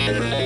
and.